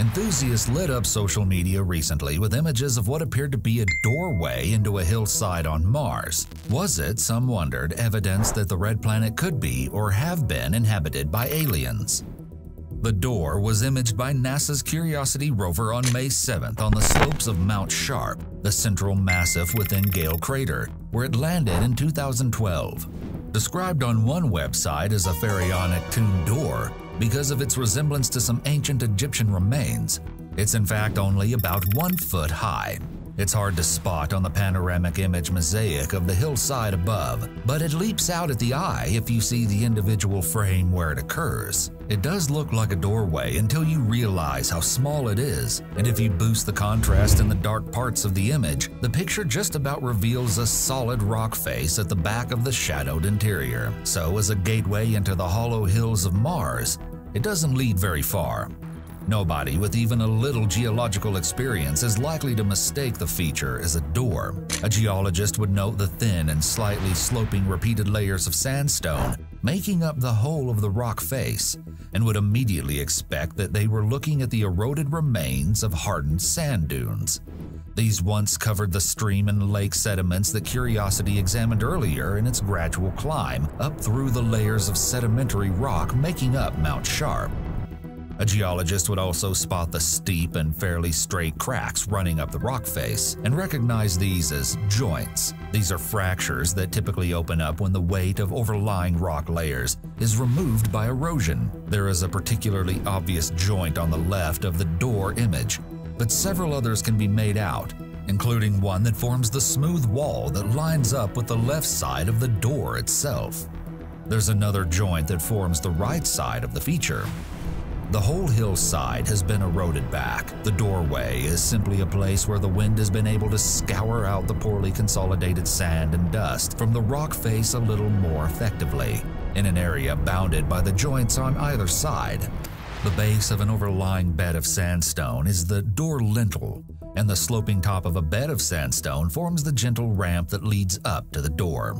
Enthusiasts lit up social media recently with images of what appeared to be a doorway into a hillside on Mars. Was it, some wondered, evidence that the red planet could be or have been inhabited by aliens? The door was imaged by NASA's Curiosity rover on May 7th on the slopes of Mount Sharp, the central massif within Gale Crater, where it landed in 2012. Described on one website as a pharaonic tomb door because of its resemblance to some ancient Egyptian remains, it's in fact only about one foot high. It's hard to spot on the panoramic image mosaic of the hillside above, but it leaps out at the eye if you see the individual frame where it occurs. It does look like a doorway until you realize how small it is, and if you boost the contrast in the dark parts of the image, the picture just about reveals a solid rock face at the back of the shadowed interior. So as a gateway into the hollow hills of Mars, it doesn't lead very far. Nobody with even a little geological experience is likely to mistake the feature as a door. A geologist would note the thin and slightly sloping repeated layers of sandstone making up the whole of the rock face, and would immediately expect that they were looking at the eroded remains of hardened sand dunes. These once covered the stream and lake sediments that Curiosity examined earlier in its gradual climb up through the layers of sedimentary rock making up Mount Sharp. A geologist would also spot the steep and fairly straight cracks running up the rock face and recognize these as joints. These are fractures that typically open up when the weight of overlying rock layers is removed by erosion. There is a particularly obvious joint on the left of the door image, but several others can be made out, including one that forms the smooth wall that lines up with the left side of the door itself. There's another joint that forms the right side of the feature, the whole hillside has been eroded back. The doorway is simply a place where the wind has been able to scour out the poorly consolidated sand and dust from the rock face a little more effectively, in an area bounded by the joints on either side. The base of an overlying bed of sandstone is the door lintel, and the sloping top of a bed of sandstone forms the gentle ramp that leads up to the door.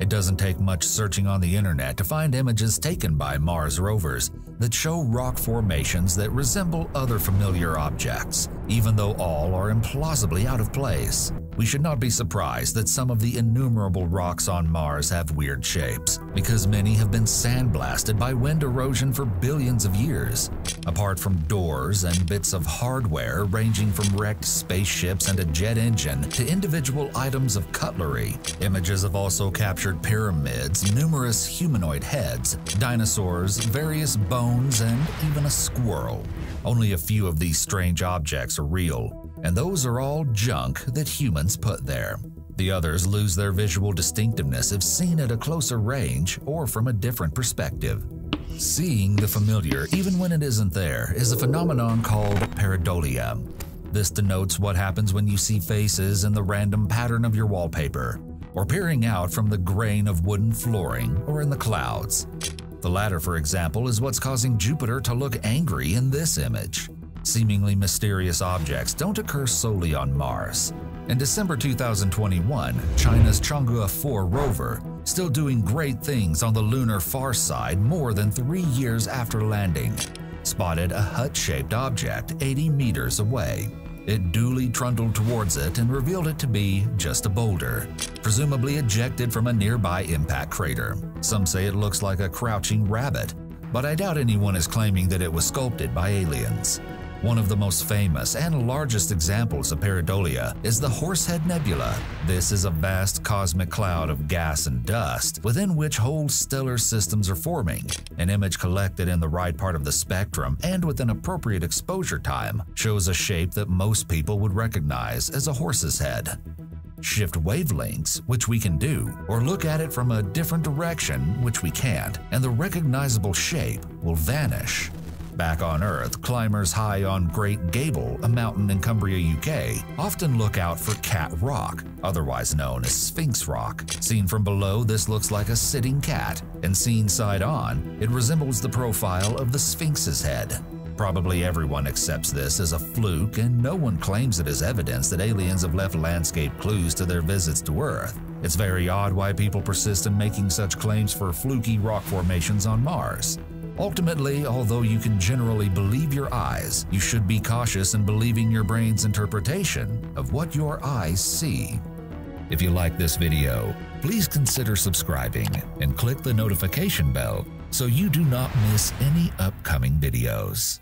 It doesn't take much searching on the internet to find images taken by Mars rovers that show rock formations that resemble other familiar objects, even though all are implausibly out of place. We should not be surprised that some of the innumerable rocks on Mars have weird shapes, because many have been sandblasted by wind erosion for billions of years. Apart from doors and bits of hardware ranging from wrecked spaceships and a jet engine to individual items of cutlery, images have also captured pyramids, numerous humanoid heads, dinosaurs, various bones, and even a squirrel. Only a few of these strange objects are real, and those are all junk that humans put there. The others lose their visual distinctiveness if seen at a closer range or from a different perspective. Seeing the familiar, even when it isn't there, is a phenomenon called pareidolia. This denotes what happens when you see faces in the random pattern of your wallpaper, or peering out from the grain of wooden flooring or in the clouds. The latter, for example, is what's causing Jupiter to look angry in this image. Seemingly mysterious objects don't occur solely on Mars. In December 2021, China's Chang'e 4 rover, still doing great things on the lunar far side more than three years after landing, spotted a hut-shaped object 80 meters away. It duly trundled towards it and revealed it to be just a boulder, presumably ejected from a nearby impact crater. Some say it looks like a crouching rabbit, but I doubt anyone is claiming that it was sculpted by aliens. One of the most famous and largest examples of pareidolia is the Horsehead Nebula. This is a vast cosmic cloud of gas and dust within which whole stellar systems are forming. An image collected in the right part of the spectrum and with an appropriate exposure time shows a shape that most people would recognize as a horse's head shift wavelengths, which we can do, or look at it from a different direction, which we can't, and the recognizable shape will vanish. Back on Earth, climbers high on Great Gable, a mountain in Cumbria, UK, often look out for Cat Rock, otherwise known as Sphinx Rock. Seen from below, this looks like a sitting cat, and seen side on, it resembles the profile of the Sphinx's head. Probably everyone accepts this as a fluke, and no one claims it as evidence that aliens have left landscape clues to their visits to Earth. It's very odd why people persist in making such claims for fluky rock formations on Mars. Ultimately, although you can generally believe your eyes, you should be cautious in believing your brain's interpretation of what your eyes see. If you like this video, please consider subscribing and click the notification bell so you do not miss any upcoming videos.